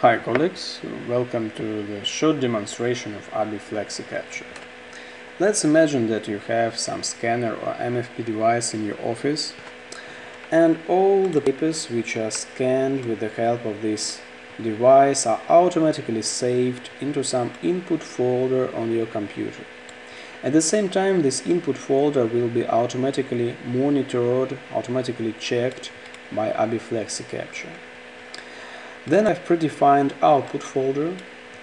Hi colleagues, welcome to the short demonstration of ABBYY FlexiCapture. Let's imagine that you have some scanner or MFP device in your office and all the papers which are scanned with the help of this device are automatically saved into some input folder on your computer. At the same time, this input folder will be automatically monitored, automatically checked by ABBYY FlexiCapture. Then I've predefined output folder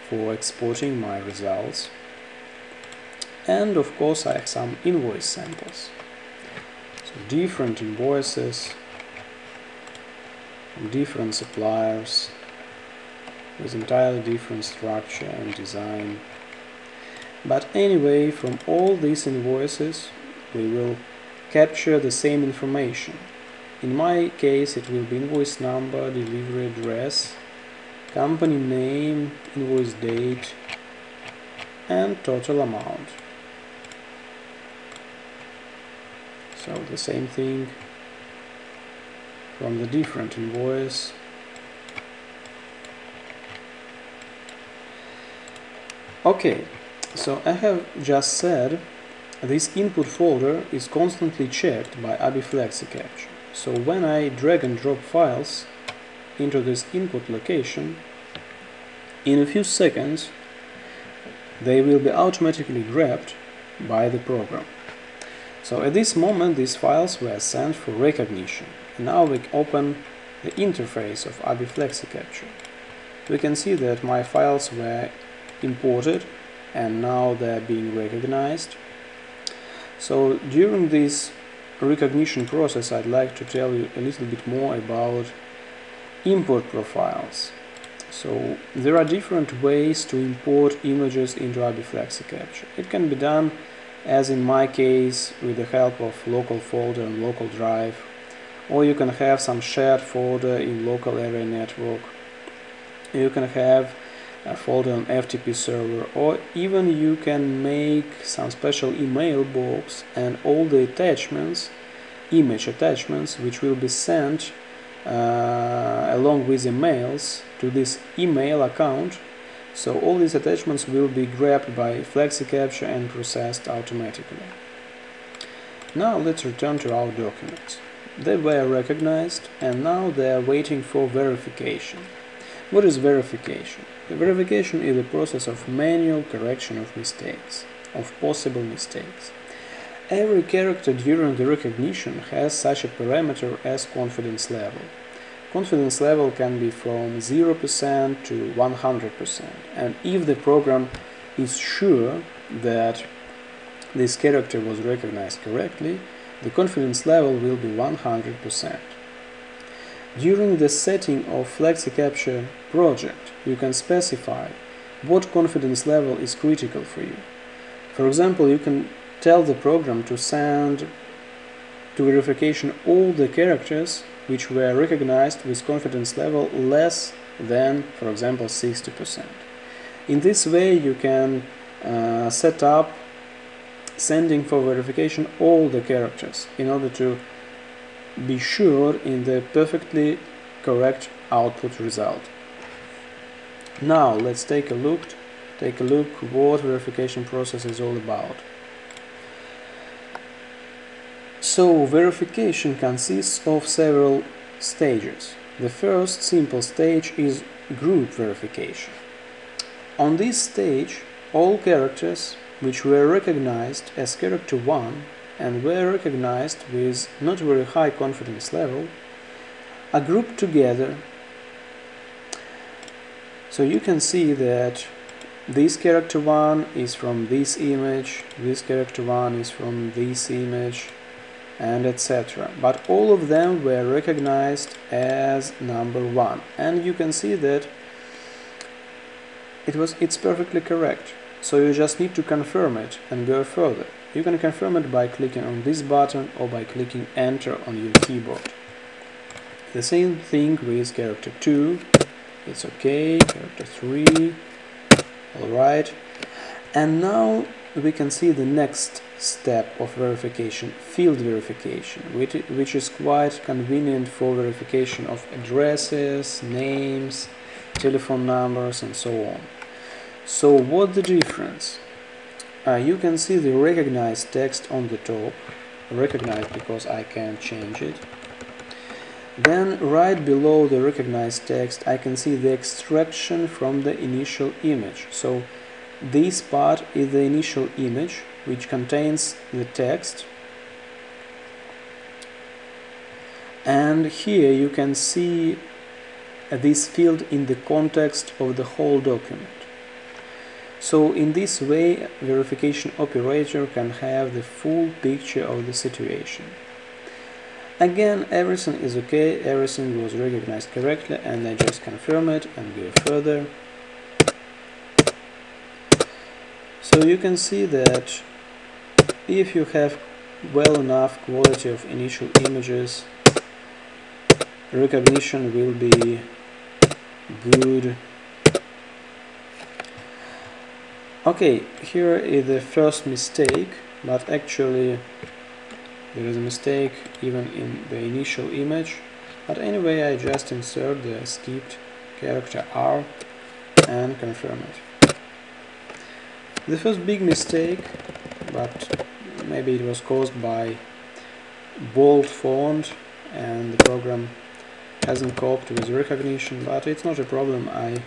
for exporting my results. And of course I have some invoice samples. So different invoices from different suppliers with entirely different structure and design. But anyway, from all these invoices we will capture the same information in my case it will be invoice number, delivery address, company name, invoice date and total amount. So the same thing from the different invoice. Okay, so I have just said this input folder is constantly checked by ABBYY FlexiCapture. So when I drag and drop files into this input location, in a few seconds they will be automatically grabbed by the program. So at this moment these files were sent for recognition. Now we open the interface of ABBYY FlexiCapture. We can see that my files were imported and now they're being recognized. So during this recognition process I'd like to tell you a little bit more about import profiles. So there are different ways to import images into ABBYY FlexiCapture. It can be done as in my case with the help of local folder and local drive or you can have some shared folder in local area network. You can have a folder on FTP server or even you can make some special email box and all the attachments image attachments which will be sent Uh, along with emails to this email account so all these attachments will be grabbed by FlexiCapture and processed automatically. Now let's return to our documents. They were recognized and now they are waiting for verification. What is verification? The verification is the process of manual correction of mistakes, of possible mistakes. Every character during the recognition has such a parameter as confidence level. Confidence level can be from 0% to 100% and if the program is sure that this character was recognized correctly, the confidence level will be 100%. During the setting of FlexiCapture project, you can specify what confidence level is critical for you. For example, you can tell the program to send to verification all the characters which were recognized with confidence level less than, for example, 60%. In this way, you can uh, set up sending for verification all the characters in order to be sure in the perfectly correct output result. Now let's take a look take a look what verification process is all about. So verification consists of several stages. The first simple stage is group verification. On this stage all characters which were recognized as character 1 and were recognized with not very high confidence level are grouped together. So you can see that this character 1 is from this image, this character 1 is from this image, and etc. But all of them were recognized as number 1 and you can see that it was it's perfectly correct. So you just need to confirm it and go further. You can confirm it by clicking on this button or by clicking enter on your keyboard. The same thing with character 2, it's okay, character 3, alright. And now we can see the next step of verification, field verification, which, which is quite convenient for verification of addresses, names, telephone numbers and so on. So what the difference? Uh, you can see the recognized text on the top, recognized because I can change it. Then right below the recognized text I can see the extraction from the initial image. So this part is the initial image which contains the text and here you can see uh, this field in the context of the whole document. So in this way verification operator can have the full picture of the situation. Again everything is okay, everything was recognized correctly and I just confirm it and go further. So you can see that if you have well enough quality of initial images recognition will be good. Okay here is the first mistake but actually there is a mistake even in the initial image. But anyway I just insert the skipped character R and confirm it the first big mistake but maybe it was caused by bold font and the program hasn't coped with recognition, but it's not a problem. I,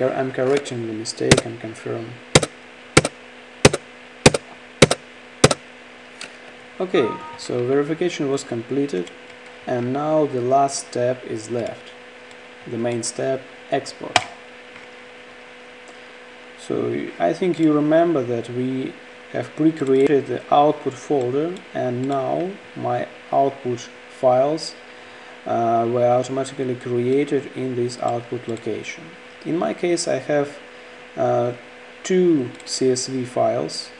I'm correcting the mistake and confirm. Okay, so verification was completed and now the last step is left. The main step, export. So I think you remember that we have pre-created the output folder and now my output files uh, were automatically created in this output location. In my case I have uh, two CSV files.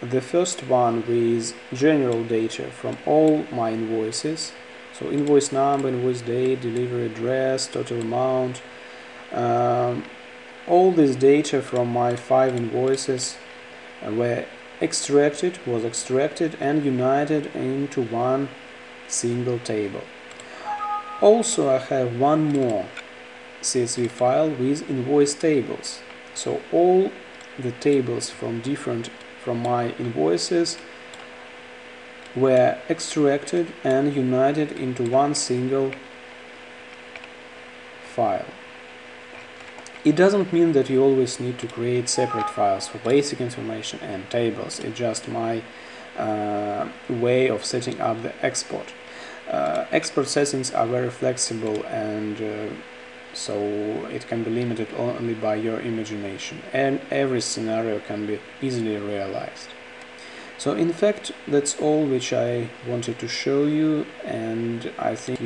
The first one with general data from all my invoices. So invoice number, invoice date, delivery address, total amount. Um, all this data from my five invoices uh, were extracted, was extracted and united into one single table. Also I have one more CSV file with invoice tables. So all the tables from different from my invoices were extracted and united into one single file. It doesn't mean that you always need to create separate files for basic information and tables. It's just my uh, way of setting up the export. Uh, export settings are very flexible and uh, so it can be limited only by your imagination and every scenario can be easily realized. So in fact that's all which I wanted to show you and I think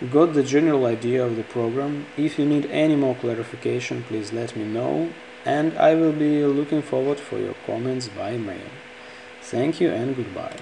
you got the general idea of the program. If you need any more clarification please let me know and I will be looking forward for your comments by mail. Thank you and goodbye.